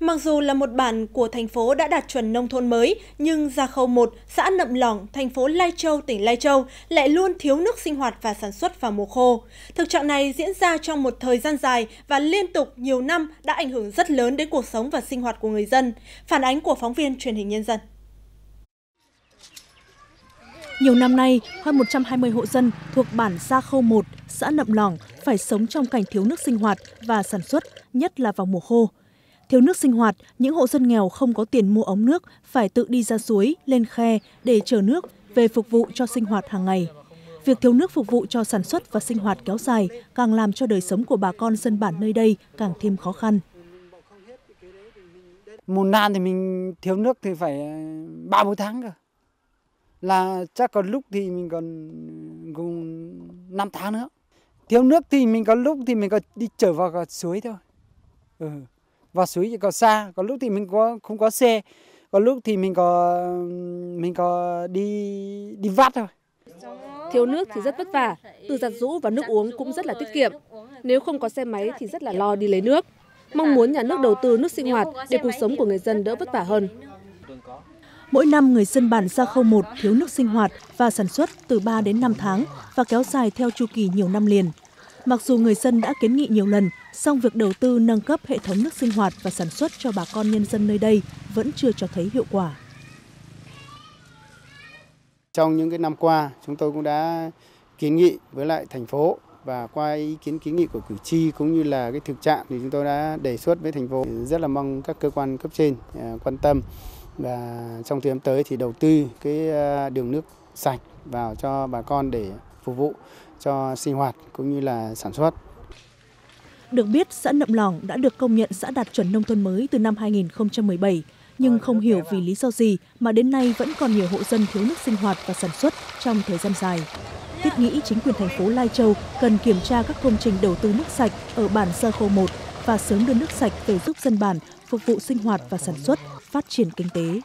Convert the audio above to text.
Mặc dù là một bản của thành phố đã đạt chuẩn nông thôn mới, nhưng Gia Khâu 1, xã Nậm Lỏng, thành phố Lai Châu, tỉnh Lai Châu lại luôn thiếu nước sinh hoạt và sản xuất vào mùa khô. Thực trạng này diễn ra trong một thời gian dài và liên tục nhiều năm đã ảnh hưởng rất lớn đến cuộc sống và sinh hoạt của người dân. Phản ánh của phóng viên truyền hình nhân dân. Nhiều năm nay, hơn 120 hộ dân thuộc bản Gia Khâu 1, xã Nậm Lỏng phải sống trong cảnh thiếu nước sinh hoạt và sản xuất, nhất là vào mùa khô. Thiếu nước sinh hoạt, những hộ dân nghèo không có tiền mua ống nước phải tự đi ra suối, lên khe để chở nước về phục vụ cho sinh hoạt hàng ngày. Việc thiếu nước phục vụ cho sản xuất và sinh hoạt kéo dài càng làm cho đời sống của bà con dân bản nơi đây càng thêm khó khăn. Mùa nan thì mình thiếu nước thì phải ờ, ba bốn tháng cơ. Là chắc còn lúc thì mình còn cùng 5 tháng nữa. Thiếu nước thì mình có lúc thì mình có đi trở vào suối thôi. Ừ vào suối thì có xa có lúc thì mình có không có xe có lúc thì mình có mình có đi đi vắt thôi. Thiếu nước thì rất vất vả từ giặt rũ và nước uống cũng rất là tiết kiệm. Nếu không có xe máy thì rất là lo đi lấy nước. Mong muốn nhà nước đầu tư nước sinh hoạt để cuộc sống của người dân đỡ vất vả hơn. Mỗi năm người dân bản Gia Khâu 1 thiếu nước sinh hoạt và sản xuất từ 3 đến 5 tháng và kéo dài theo chu kỳ nhiều năm liền. Mặc dù người dân đã kiến nghị nhiều lần, song việc đầu tư nâng cấp hệ thống nước sinh hoạt và sản xuất cho bà con nhân dân nơi đây vẫn chưa cho thấy hiệu quả. Trong những cái năm qua, chúng tôi cũng đã kiến nghị với lại thành phố và qua ý kiến kiến nghị của cử tri cũng như là cái thực trạng thì chúng tôi đã đề xuất với thành phố rất là mong các cơ quan cấp trên à, quan tâm và trong thời gian tới thì đầu tư cái à, đường nước sạch vào cho bà con để phục vụ cho sinh hoạt cũng như là sản xuất. Được biết, xã Nậm Lỏng đã được công nhận xã đạt chuẩn nông thôn mới từ năm 2017, nhưng không hiểu vì lý do gì mà đến nay vẫn còn nhiều hộ dân thiếu nước sinh hoạt và sản xuất trong thời gian dài. Thiết nghĩ chính quyền thành phố Lai Châu cần kiểm tra các công trình đầu tư nước sạch ở bản Sơ Khô 1 và sớm đưa nước sạch về giúp dân bản phục vụ sinh hoạt và sản xuất, phát triển kinh tế.